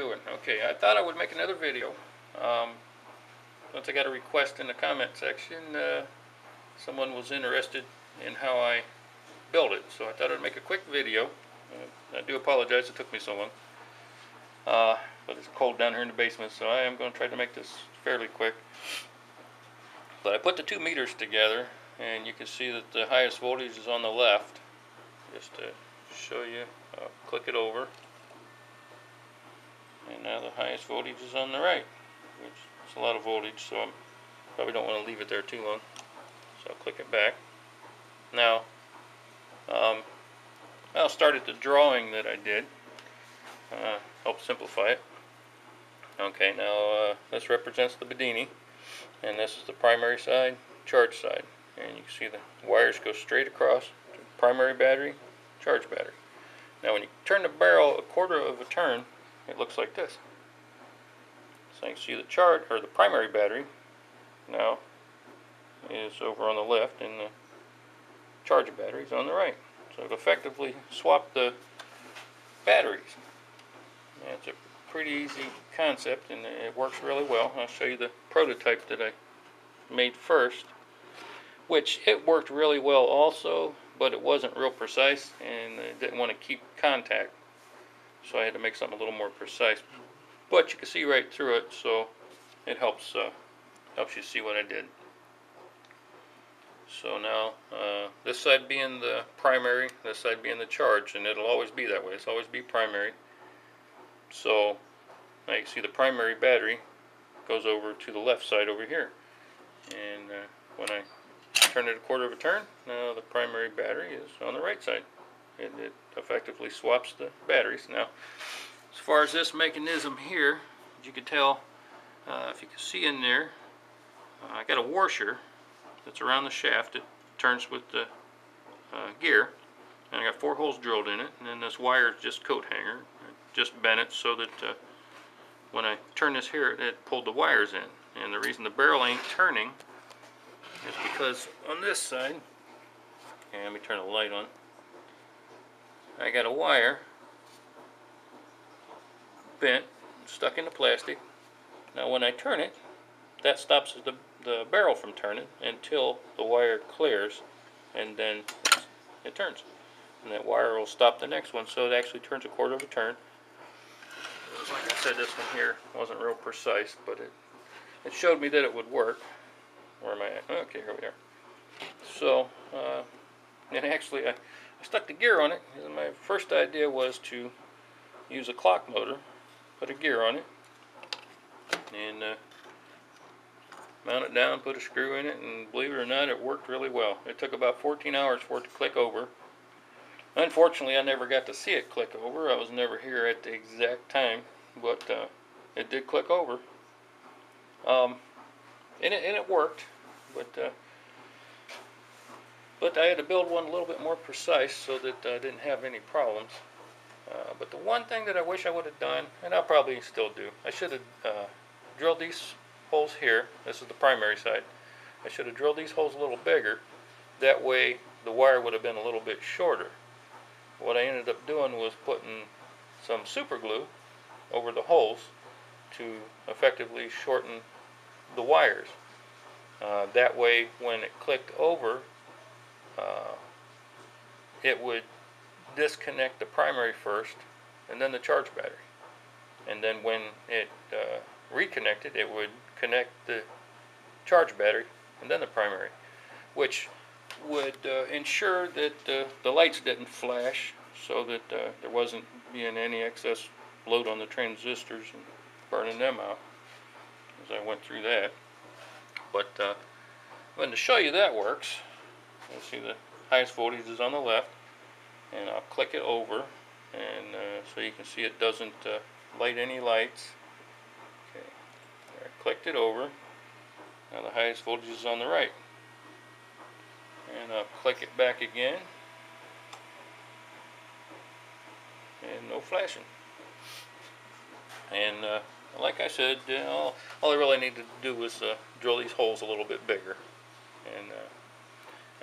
doing? Okay, I thought I would make another video. Um, once I got a request in the comment section, uh, someone was interested in how I built it, so I thought I'd make a quick video. Uh, I do apologize it took me so long. Uh, but it's cold down here in the basement, so I am going to try to make this fairly quick. But I put the two meters together, and you can see that the highest voltage is on the left. Just to show you, I'll click it over. And now the highest voltage is on the right, which is a lot of voltage, so I probably don't want to leave it there too long. So I'll click it back. Now, um, I'll start at the drawing that I did. Uh, help simplify it. Okay, now uh, this represents the Bedini, and this is the primary side, charge side. And you can see the wires go straight across to primary battery, charge battery. Now when you turn the barrel a quarter of a turn, it looks like this. So you can see the chart, or the primary battery, now is over on the left, and the charge battery is on the right. So I've effectively swapped the batteries. And it's a pretty easy concept, and it works really well. I'll show you the prototype that I made first, which it worked really well also, but it wasn't real precise, and I didn't want to keep contact. So I had to make something a little more precise. But you can see right through it, so it helps uh, helps you see what I did. So now, uh, this side being the primary, this side being the charge, and it'll always be that way. It's always be primary. So now you can see the primary battery goes over to the left side over here. And uh, when I turn it a quarter of a turn, now the primary battery is on the right side. And it effectively swaps the batteries. Now, as far as this mechanism here, as you can tell, uh, if you can see in there, uh, I got a washer that's around the shaft. It turns with the uh, gear. And I got four holes drilled in it. And then this wire is just coat hanger. I just bent it so that uh, when I turn this here, it pulled the wires in. And the reason the barrel ain't turning is because on this side, and let me turn the light on, I got a wire bent, stuck in the plastic. Now when I turn it, that stops the, the barrel from turning until the wire clears and then it turns. And that wire will stop the next one so it actually turns a quarter of a turn. Like I said, this one here wasn't real precise, but it, it showed me that it would work. Where am I at? Okay, here we are. So, uh, and actually I, I stuck the gear on it. My first idea was to use a clock motor, put a gear on it, and uh, mount it down, put a screw in it, and believe it or not, it worked really well. It took about 14 hours for it to click over. Unfortunately, I never got to see it click over. I was never here at the exact time, but uh, it did click over. Um, and, it, and it worked, but uh, but I had to build one a little bit more precise so that I didn't have any problems. Uh, but the one thing that I wish I would have done, and I'll probably still do, I should have uh, drilled these holes here. This is the primary side. I should have drilled these holes a little bigger. That way the wire would have been a little bit shorter. What I ended up doing was putting some super glue over the holes to effectively shorten the wires. Uh, that way when it clicked over, uh, it would disconnect the primary first and then the charge battery. And then when it uh, reconnected, it would connect the charge battery and then the primary, which would uh, ensure that uh, the lights didn't flash so that uh, there wasn't being any excess load on the transistors and burning them out as I went through that. But uh, when to show you that works, you see the highest voltage is on the left and I'll click it over and uh, so you can see it doesn't uh, light any lights. Okay I clicked it over. Now the highest voltage is on the right. And I'll click it back again. And no flashing. And uh, like I said uh, all, all I really needed to do was uh, drill these holes a little bit bigger. And uh,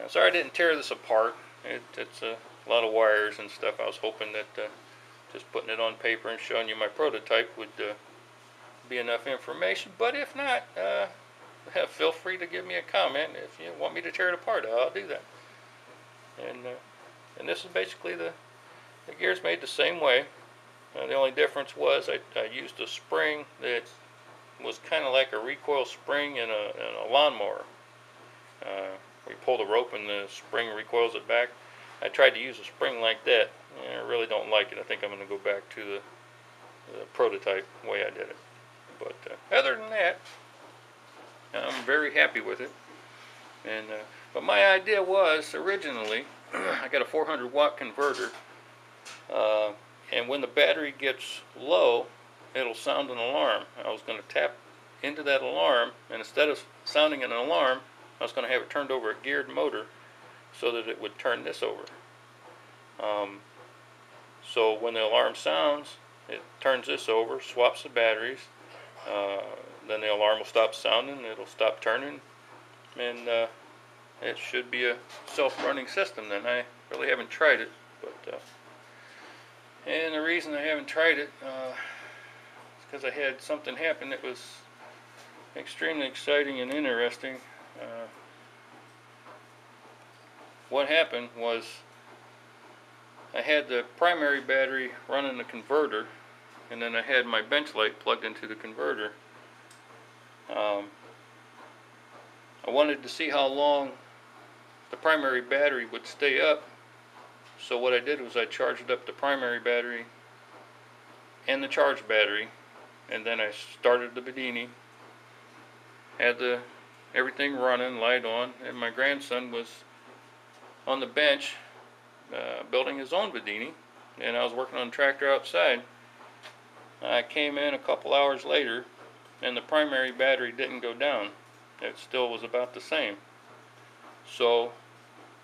Sorry I didn't tear this apart it, it's a lot of wires and stuff I was hoping that uh, just putting it on paper and showing you my prototype would uh, be enough information. But if not, uh, feel free to give me a comment. If you want me to tear it apart, I'll do that. And uh, and this is basically the the gear's made the same way. Uh, the only difference was I, I used a spring that was kind of like a recoil spring in a, in a lawnmower. Uh, we pull the rope and the spring recoils it back. I tried to use a spring like that. And I really don't like it. I think I'm going to go back to the, the prototype way I did it. But uh, other than that, I'm very happy with it. And uh, but my idea was originally I got a 400 watt converter, uh, and when the battery gets low, it'll sound an alarm. I was going to tap into that alarm, and instead of sounding an alarm, I was going to have it turned over a geared motor so that it would turn this over. Um, so when the alarm sounds, it turns this over, swaps the batteries, uh, then the alarm will stop sounding, it'll stop turning, and uh, it should be a self-running system then. I really haven't tried it, but uh, and the reason I haven't tried it uh, is because I had something happen that was extremely exciting and interesting. Uh, what happened was I had the primary battery running the converter and then I had my bench light plugged into the converter. Um, I wanted to see how long the primary battery would stay up so what I did was I charged up the primary battery and the charge battery and then I started the Bedini had the everything running light on. And my grandson was on the bench uh, building his own Bedini and I was working on the tractor outside. I came in a couple hours later and the primary battery didn't go down. It still was about the same. So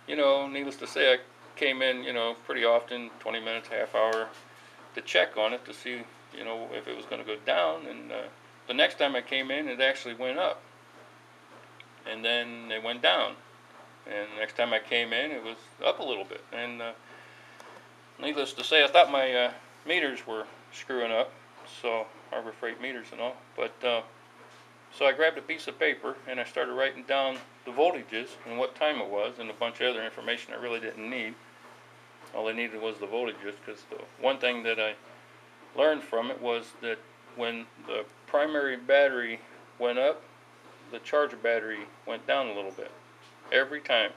you know needless to say I came in you know pretty often 20 minutes half hour to check on it to see you know if it was going to go down. And uh, the next time I came in it actually went up and then it went down. And next time I came in it was up a little bit. And uh, needless to say I thought my uh, meters were screwing up so Harbor Freight meters and all. But uh, so I grabbed a piece of paper and I started writing down the voltages and what time it was and a bunch of other information I really didn't need. All I needed was the voltages because the one thing that I learned from it was that when the primary battery went up the charger battery went down a little bit. Every time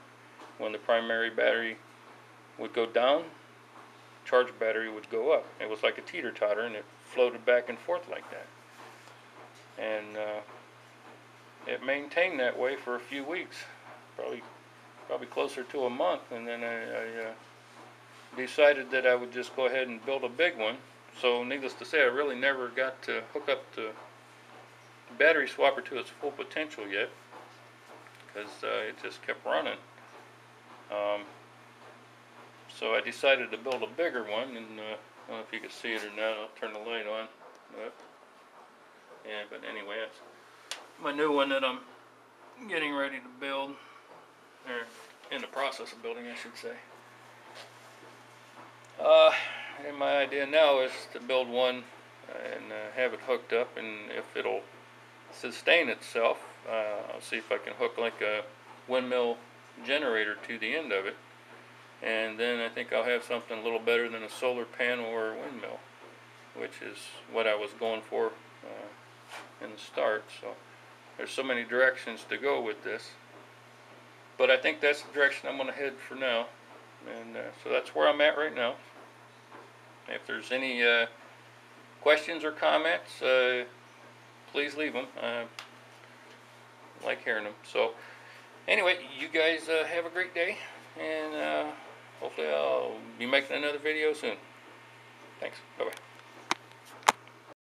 when the primary battery would go down charge battery would go up. It was like a teeter-totter and it floated back and forth like that. And uh, it maintained that way for a few weeks probably probably closer to a month and then I, I uh, decided that I would just go ahead and build a big one. So needless to say I really never got to hook up the battery swapper to its full potential yet because uh, it just kept running. Um, so I decided to build a bigger one, and uh, I don't know if you can see it or not. I'll turn the light on. But, yeah, but anyway, it's my new one that I'm getting ready to build, or in the process of building, I should say. Uh, and my idea now is to build one and uh, have it hooked up, and if it'll sustain itself, uh, I'll see if I can hook like a windmill generator to the end of it. And then I think I'll have something a little better than a solar panel or a windmill, which is what I was going for uh, in the start. So there's so many directions to go with this. But I think that's the direction I'm going to head for now. And uh, so that's where I'm at right now. If there's any uh, questions or comments, uh, please leave them. I like hearing them. So, anyway, you guys uh, have a great day, and uh, hopefully I'll be making another video soon. Thanks. Bye-bye.